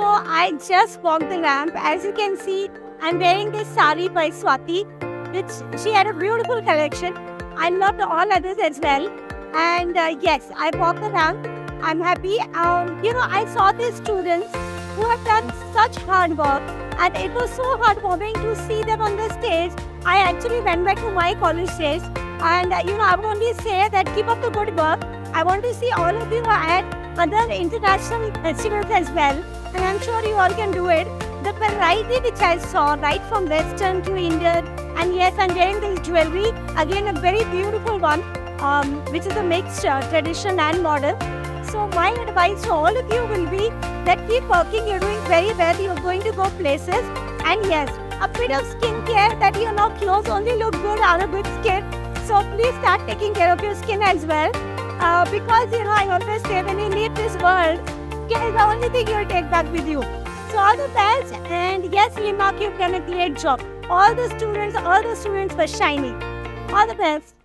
I just walked the ramp. As you can see, I'm wearing this sari by Swati, which she had a beautiful collection. I loved all others as well. And uh, yes, I walked the ramp. I'm happy. Um, you know, I saw these students who have done such hard work, and it was so heartwarming to see them on the stage. I actually went back to my college days, and uh, you know, I would only say that keep up the good work. I want to see all of you at other international festivals as well, and I'm sure you all can do it. The variety which I saw, right from Western to Indian, and yes, I'm wearing this jewelry, again a very beautiful one, um, which is a mixed uh, tradition and modern. So my advice to all of you will be that keep working, you're doing very well, you're going to go places, and yes, a bit of skincare that you know clothes only look good on a good skin. So please start taking care of your skin as well. Uh, because you know, I always say when you leave this world, is the only thing you'll take back with you. So all the best, and yes, Le Mark, you've done a great job. All the students, all the students were shining. All the best.